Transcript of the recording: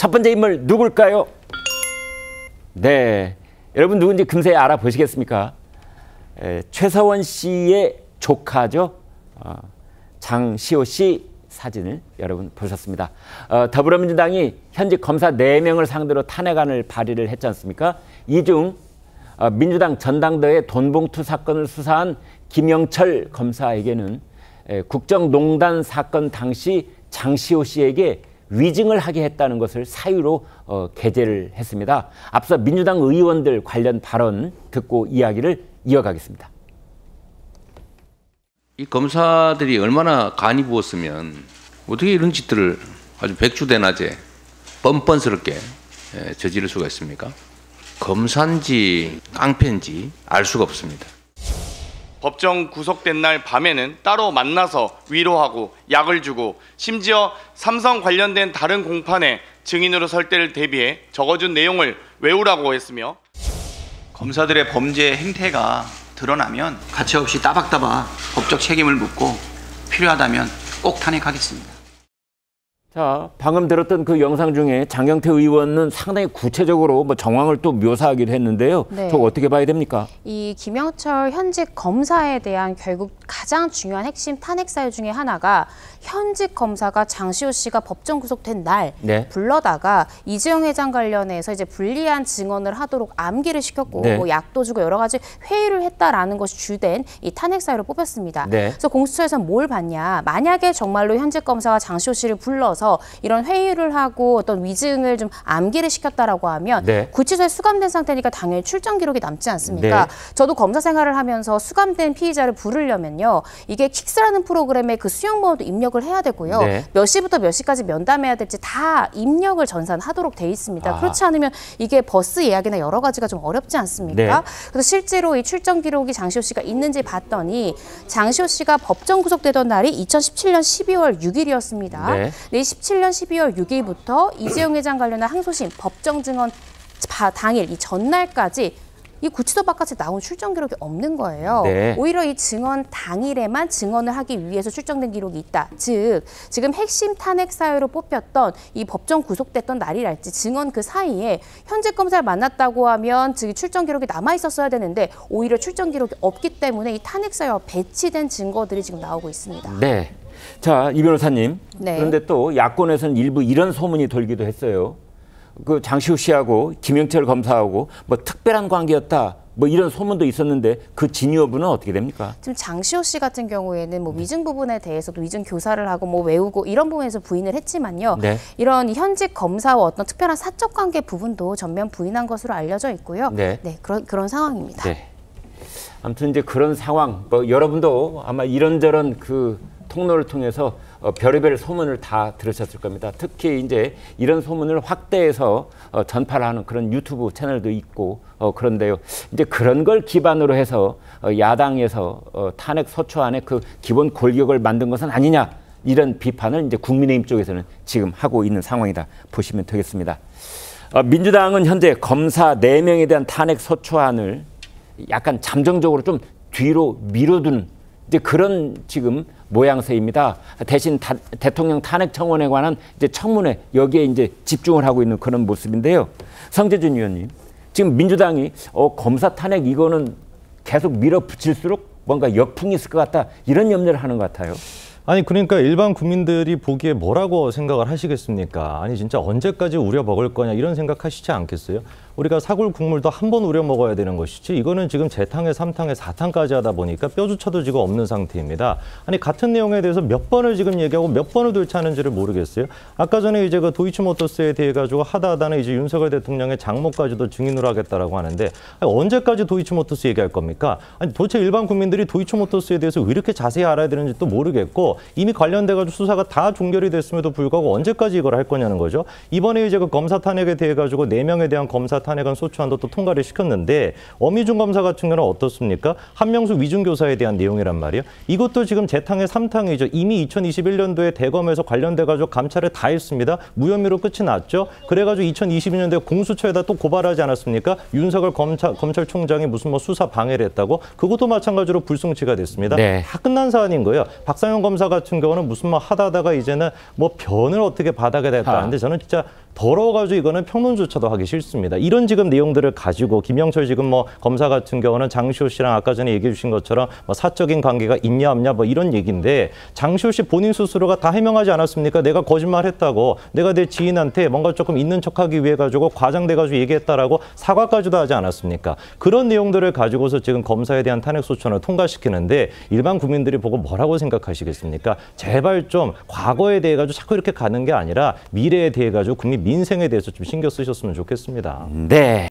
첫 번째 인물 누굴까요? 네, 여러분 누군지 금세 알아보시겠습니까? 에, 최서원 씨의 조카죠. 어, 장시호 씨 사진을 여러분 보셨습니다. 어, 더불어민주당이 현직 검사 4명을 상대로 탄핵안을 발의를 했지 않습니까? 이중 어, 민주당 전당대회 돈봉투 사건을 수사한 김영철 검사에게는 에, 국정농단 사건 당시 장시호 씨에게 위증을 하게 했다는 것을 사유로 어, 게재를 했습니다. 앞서 민주당 의원들 관련 발언 듣고 이야기를 이어가겠습니다. 이 검사들이 얼마나 간이 부었으면 어떻게 이런 짓들을 아주 백주대낮에 뻔뻔스럽게 예, 저지를 수가 있습니까? 검사인지 깡패인지 알 수가 없습니다. 법정 구속된 날 밤에는 따로 만나서 위로하고 약을 주고 심지어 삼성 관련된 다른 공판에 증인으로 설 때를 대비해 적어준 내용을 외우라고 했으며 검사들의 범죄 행태가 드러나면 가차없이 따박따박 법적 책임을 묻고 필요하다면 꼭 탄핵하겠습니다. 자, 방금 들었던 그 영상 중에 장경태 의원은 상당히 구체적으로 뭐 정황을 또 묘사하기도 했는데요. 네. 저거 어떻게 봐야 됩니까? 이 김영철 현직 검사에 대한 결국 가장 중요한 핵심 탄핵 사유 중에 하나가 현직 검사가 장시호 씨가 법정 구속된 날 네. 불러다가 이재용 회장 관련해서 이제 불리한 증언을 하도록 암기를 시켰고 네. 뭐 약도 주고 여러 가지 회의를 했다라는 것이 주된 이 탄핵 사유로 뽑혔습니다. 네. 그래서 공수처에서는 뭘 봤냐? 만약에 정말로 현직 검사가 장시호 씨를 불러서 이런 회의를 하고 어떤 위증을 좀 암기를 시켰다라고 하면 네. 구치소에 수감된 상태니까 당연히 출정 기록이 남지 않습니까? 네. 저도 검사 생활을 하면서 수감된 피의자를 부르려면요. 이게 킥스라는 프로그램에 그 수용번호도 입력을 해야 되고요. 네. 몇 시부터 몇 시까지 면담해야 될지 다 입력을 전산하도록 돼 있습니다. 아. 그렇지 않으면 이게 버스 예약이나 여러 가지가 좀 어렵지 않습니까? 네. 그래서 실제로 이 출정 기록이 장시호 씨가 있는지 봤더니 장시호 씨가 법정 구속되던 날이 2017년 12월 6일이었습니다. 네. 네. 17년 12월 6일부터 이재용 회장 관련한 항소심 법정 증언 바- 당일 이 전날까지 이 구치소 바깥에 나온 출정 기록이 없는 거예요. 네. 오히려 이 증언 당일에만 증언을 하기 위해서 출정된 기록이 있다. 즉 지금 핵심 탄핵 사유로 뽑혔던 이 법정 구속됐던 날이랄지 증언 그 사이에 현재 검사를 만났다고 하면 즉 출정 기록이 남아 있었어야 되는데 오히려 출정 기록이 없기 때문에 이 탄핵 사유와 배치된 증거들이 지금 나오고 있습니다. 네. 자, 이 변호사님. 네. 그런데 또 야권에서는 일부 이런 소문이 돌기도 했어요. 그 장시호 씨하고 김영철 검사하고 뭐 특별한 관계였다. 뭐 이런 소문도 있었는데 그 진위 여부는 어떻게 됩니까? 지금 장시호 씨 같은 경우에는 뭐 위증 부분에 대해서도 위증 교사를 하고 뭐 외우고 이런 부분에서 부인을 했지만요. 네. 이런 현직 검사와 어떤 특별한 사적 관계 부분도 전면 부인한 것으로 알려져 있고요. 네. 그런 그런 상황입니다. 네. 아무튼 이제 그런 상황, 뭐 여러분도 아마 이런저런 그 통로를 통해서 어, 별의별 소문을 다 들으셨을 겁니다. 특히 이제 이런 소문을 확대해서 어, 전파를 하는 그런 유튜브 채널도 있고 어, 그런데요. 이제 그런 걸 기반으로 해서 어, 야당에서 어, 탄핵 소추안의 그 기본 골격을 만든 것은 아니냐 이런 비판을 이제 국민의힘 쪽에서는 지금 하고 있는 상황이다 보시면 되겠습니다. 어, 민주당은 현재 검사 네명에 대한 탄핵 소추안을 약간 잠정적으로 좀 뒤로 미뤄두는 이제 그런 지금 모양새입니다. 대신 다- 대통령 탄핵 청원에 관한 이제 청문회 여기에 이제 집중을 하고 있는 그런 모습인데요. 성재준 의원님, 지금 민주당이 어, 검사 탄핵 이거는 계속 밀어붙일수록 뭔가 역풍이 있을 것 같다 이런 염려를 하는 것 같아요. 아니 그러니까 일반 국민들이 보기에 뭐라고 생각을 하시겠습니까? 아니 진짜 언제까지 우려 먹을 거냐 이런 생각하시지 않겠어요? 우리가 사골 국물도 한 번 우려 먹어야 되는 것이지 이거는 지금 재탕에 삼탕에 사탕까지 하다 보니까 뼈조차도 지금 없는 상태입니다. 아니 같은 내용에 대해서 몇 번을 지금 얘기하고 몇 번을 돌차는지를 모르겠어요. 아까 전에 이제 그 도이치모터스에 대해 가지고 하다 하다는 이제 윤석열 대통령의 장모까지도 증인으로 하겠다라고 하는데 아니, 언제까지 도이치모터스 얘기할 겁니까? 아니 도대체 일반 국민들이 도이치모터스에 대해서 왜 이렇게 자세히 알아야 되는지 또 모르겠고 이미 관련돼 가지고 수사가 다 종결이 됐음에도 불구하고 언제까지 이걸 할 거냐는 거죠. 이번에 이제 그 검사 탄핵에 대해 가지고 네 명에 대한 검사 탄핵안 소추안도 또 통과를 시켰는데 어미중 검사 같은 경우는 어떻습니까? 한명수 위중 교사에 대한 내용이란 말이에요. 이것도 지금 재탕의 삼탕이죠 이미 2021년도에 대검에서 관련돼 가지고 감찰을 다 했습니다. 무혐의로 끝이 났죠. 그래 가지고 2022년도에 공수처에다 또 고발하지 않았습니까? 윤석열 검찰 검찰총장이 무슨 뭐 수사 방해를 했다고 그것도 마찬가지로 불송치가 됐습니다. 네. 다 끝난 사안인 거예요. 박상현 검사 같은 경우는 무슨 뭐 하다 하다가 이제는 뭐 변을 어떻게 받아게 됐다는데 저는 진짜 더러워가지고 이거는 평론조차도 하기 싫습니다. 이런 지금 내용들을 가지고 김영철 지금 뭐 검사 같은 경우는 장시호 씨랑 아까 전에 얘기해 주신 것처럼 뭐 사적인 관계가 있냐 없냐 뭐 이런 얘기인데 장시호 씨 본인 스스로가 다 해명하지 않았습니까? 내가 거짓말했다고 내가 내 지인한테 뭔가 조금 있는 척하기 위해 가지고 과장돼가지고 얘기했다라고 사과까지도 하지 않았습니까? 그런 내용들을 가지고서 지금 검사에 대한 탄핵 소추안을 통과시키는데 일반 국민들이 보고 뭐라고 생각하시겠습니까? 제발 좀 과거에 대해 가지고 자꾸 이렇게 가는 게 아니라 미래에 대해 가지고 국민 민생에 대해서 좀 신경 쓰셨으면 좋겠습니다. 네.